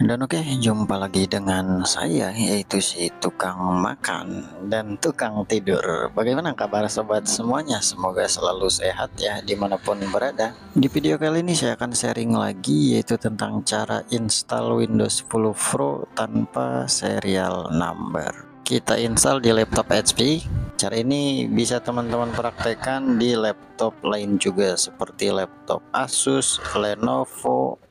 Dan oke, jumpa lagi dengan saya yaitu si tukang makan dan tukang tidur. Bagaimana kabar sobat semuanya? Semoga selalu sehat ya di mana pun berada. Di video kali ini saya akan sharing lagi yaitu tentang cara install Windows 10 Pro tanpa serial number. Kita install di laptop HP. Cara ini bisa teman-teman praktekkan di laptop lain juga seperti laptop Asus, Lenovo,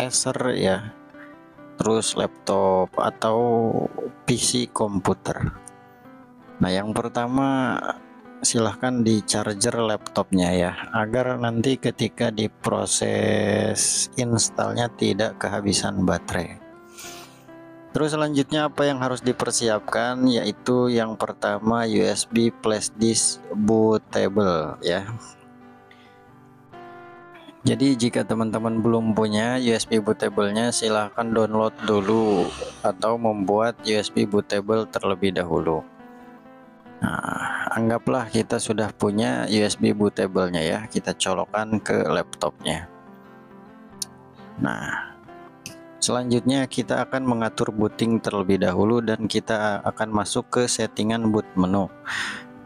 Acer ya. Terus laptop atau PC komputer. Nah yang pertama silahkan di charger laptopnya ya. Agar nanti ketika diproses installnya tidak kehabisan baterai. Terus selanjutnya apa yang harus dipersiapkan? Yaitu yang pertama USB flash disk bootable ya jadi jika teman-teman belum punya USB bootable-nya silahkan download dulu atau membuat USB bootable terlebih dahulu. Nah, anggaplah kita sudah punya USB bootable-nya ya, kita colokkan ke laptopnya. Nah, selanjutnya kita akan mengatur booting terlebih dahulu dan kita akan masuk ke settingan boot menu.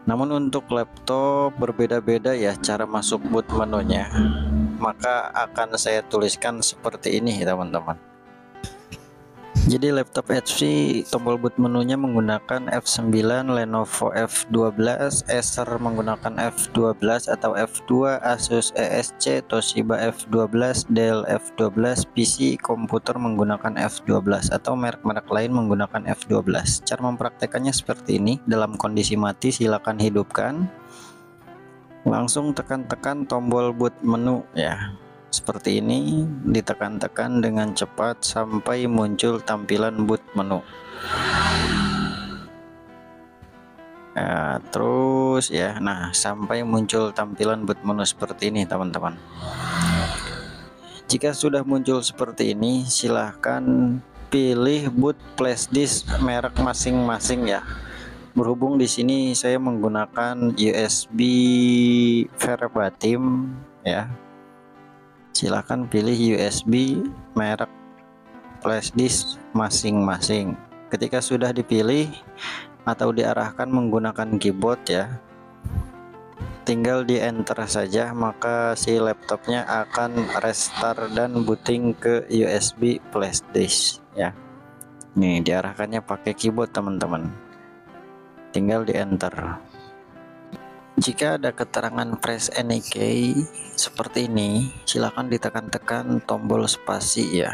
Namun untuk laptop berbeda-beda ya cara masuk boot menunya maka akan saya tuliskan seperti ini teman-teman. Jadi laptop HP tombol boot menunya menggunakan F9 Lenovo F12 Acer menggunakan F12 atau F2 Asus ESC Toshiba F12 Dell F12 PC komputer menggunakan F12 atau merek-merek lain menggunakan F12 cara mempraktekannya seperti ini. Dalam kondisi mati silakan hidupkan langsung tekan-tekan tombol boot menu ya. Seperti ini ditekan-tekan dengan cepat sampai muncul tampilan boot menu. Nah, terus ya. Nah sampai muncul tampilan boot menu seperti ini teman-teman. Jika sudah muncul seperti ini silahkan pilih boot flash disk merek masing-masing ya. Berhubung di sini saya menggunakan USB verbatim ya. Silahkan pilih USB merek flash disk masing-masing. Ketika sudah dipilih atau diarahkan menggunakan keyboard ya tinggal di enter saja maka si laptopnya akan restart dan booting ke USB flash disk ya. Nih diarahkannya pakai keyboard teman-teman. Tinggal di enter jika ada keterangan press any key seperti ini silahkan ditekan-tekan tombol spasi ya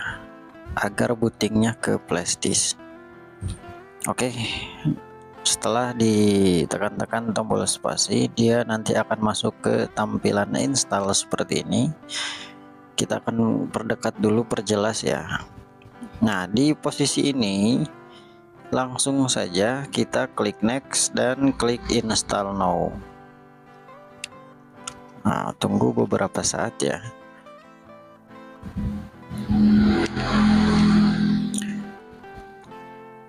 agar bootingnya ke flash disk. Oke setelah ditekan-tekan tombol spasi dia nanti akan masuk ke tampilan install seperti ini. Kita akan perdekat dulu perjelas ya. Nah di posisi ini langsung saja kita klik next dan klik install now nah tunggu beberapa saat ya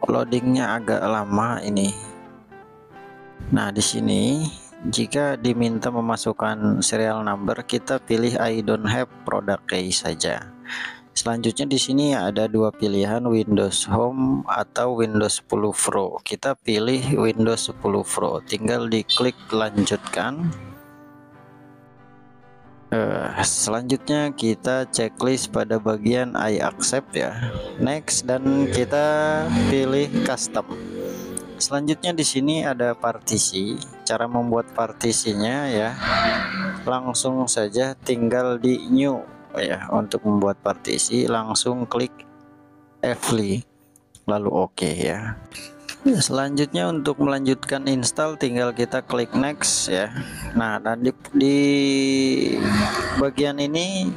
loadingnya agak lama ini nah di sini jika diminta memasukkan serial number kita pilih I don't have product key saja Selanjutnya di sini ada dua pilihan Windows Home atau Windows 10 Pro. Kita pilih Windows 10 Pro. Tinggal diklik lanjutkan. Uh, selanjutnya kita checklist pada bagian I accept ya. Next dan kita pilih custom. Selanjutnya di sini ada partisi. Cara membuat partisinya ya. Langsung saja tinggal di new ya untuk membuat partisi langsung klik Fli lalu oke okay, ya selanjutnya untuk melanjutkan install tinggal kita klik next ya. Nah dan di, di bagian ini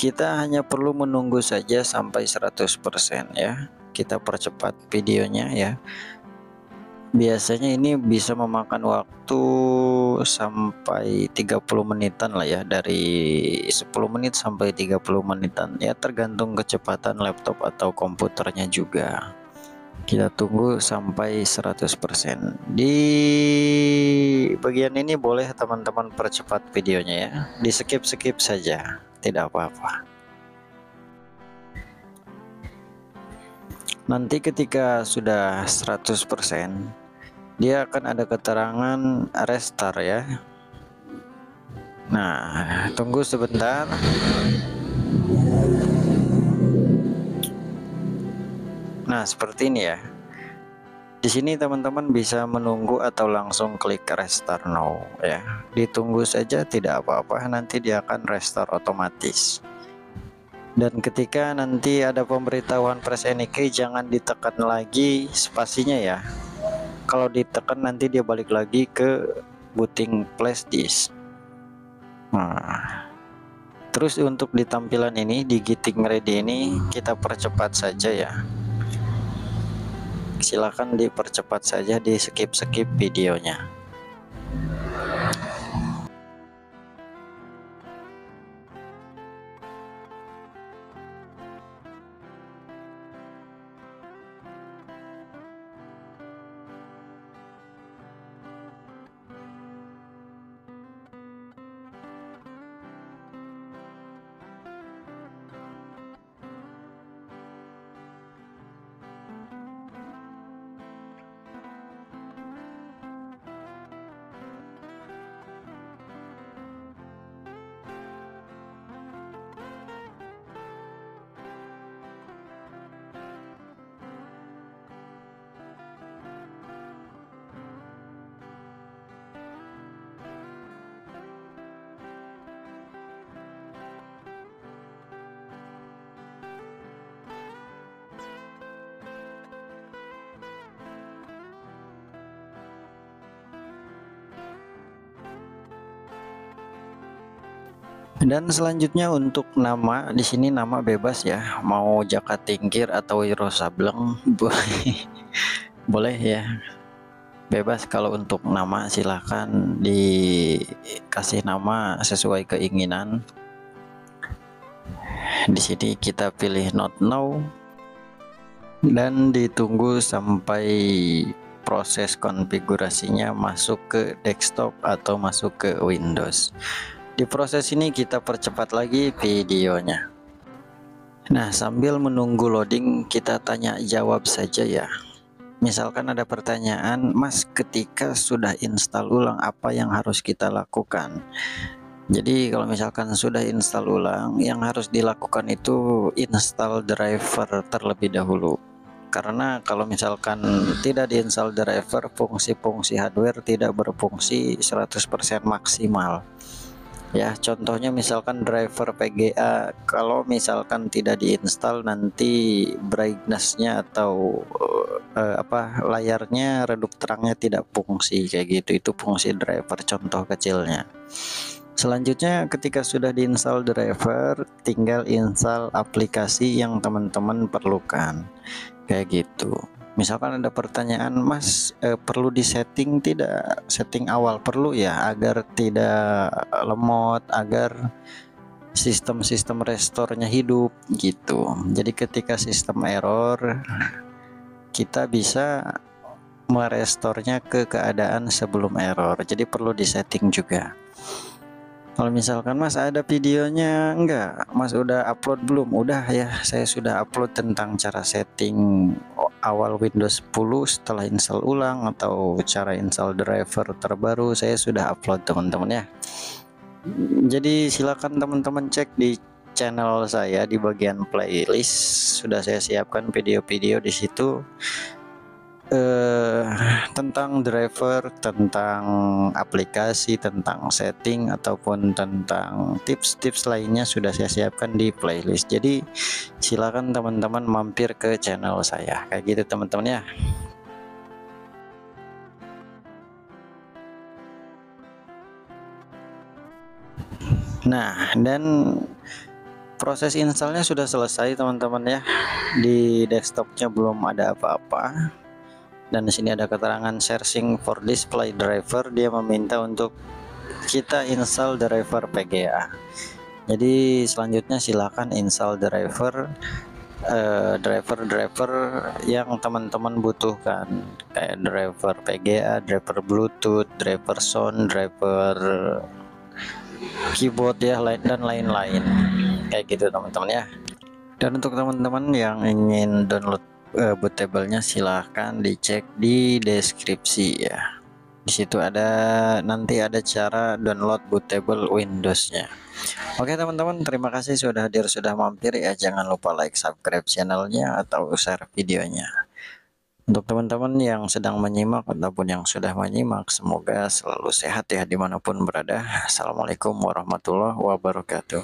kita hanya perlu menunggu saja sampai 100% ya. Kita percepat videonya ya. Biasanya ini bisa memakan waktu sampai 30 menitan lah ya. Dari 10 menit sampai 30 menitan ya. Tergantung kecepatan laptop atau komputernya juga kita tunggu sampai 100% di bagian ini boleh teman-teman percepat videonya ya. Di skip-skip saja tidak apa-apa. Nanti ketika sudah 100% dia akan ada keterangan restart ya. Nah tunggu sebentar nah seperti ini ya. Di sini teman-teman bisa menunggu atau langsung klik restart now ya. Ditunggu saja tidak apa-apa. Nanti dia akan restart otomatis. Dan ketika nanti ada pemberitahuan press any key jangan ditekan lagi spasinya ya. Kalau ditekan nanti dia balik lagi ke booting flash disk. Nah. Terus untuk di tampilan ini di getting ready ini kita percepat saja ya silahkan dipercepat saja di skip-skip videonya Dan selanjutnya untuk nama di sini nama bebas ya, mau Jaka Tingkir atau Wiro Sableng boleh ya. Bebas kalau untuk nama silahkan dikasih nama sesuai keinginan. Di sini kita pilih not now dan ditunggu sampai proses konfigurasinya masuk ke desktop atau masuk ke Windows. Di proses ini kita percepat lagi videonya. Nah, sambil menunggu loading, kita tanya jawab saja ya. Misalkan ada pertanyaan, Mas, ketika sudah install ulang, apa yang harus kita lakukan? Jadi, kalau misalkan sudah install ulang, yang harus dilakukan itu install driver terlebih dahulu. Karena kalau misalkan tidak diinstal driver, fungsi-fungsi hardware tidak berfungsi 100% maksimal ya contohnya misalkan driver PGA kalau misalkan tidak diinstal nanti brightnessnya atau uh, apa layarnya redup terangnya tidak fungsi kayak gitu. Itu fungsi driver contoh kecilnya. Selanjutnya ketika sudah diinstal driver tinggal install aplikasi yang teman-teman perlukan. Kayak gitu misalkan ada pertanyaan Mas eh, perlu disetting tidak? Setting awal perlu ya agar tidak lemot agar sistem-sistem restornya hidup gitu. Jadi ketika sistem error kita bisa merestornya ke keadaan sebelum error. Jadi perlu disetting juga. Kalau misalkan mas ada videonya enggak? Mas udah upload belum? Udah ya saya sudah upload tentang cara setting awal Windows 10 setelah install ulang atau cara install driver terbaru saya sudah upload teman-teman ya. Jadi silakan teman-teman cek di channel saya di bagian playlist. Sudah saya siapkan video-video di situ eh, tentang driver, tentang aplikasi, tentang setting ataupun tentang tips-tips lainnya sudah saya siapkan di playlist. Jadi silakan teman-teman mampir ke channel saya. Kayak gitu teman-teman ya. Nah, dan proses installnya sudah selesai teman-teman ya. Di desktopnya belum ada apa-apa dan di sini ada keterangan searching for display driver. Dia meminta untuk kita install driver PGA jadi selanjutnya silakan install driver uh, driver-driver yang teman-teman butuhkan. Kayak driver PGA, driver Bluetooth, driver sound, driver keyboard ya dan lain-lain. Kayak gitu teman-teman ya. Dan untuk teman-teman yang ingin download uh, bootable-nya silahkan dicek di deskripsi ya. Di situ ada nanti ada cara download bootable Windows-nya. Oke teman-teman, terima kasih sudah hadir sudah mampir ya. Jangan lupa like, subscribe channelnya atau share videonya. Untuk teman-teman yang sedang menyimak ataupun yang sudah menyimak, semoga selalu sehat ya di mana pun berada. Assalamualaikum warahmatullahi wabarakatuh.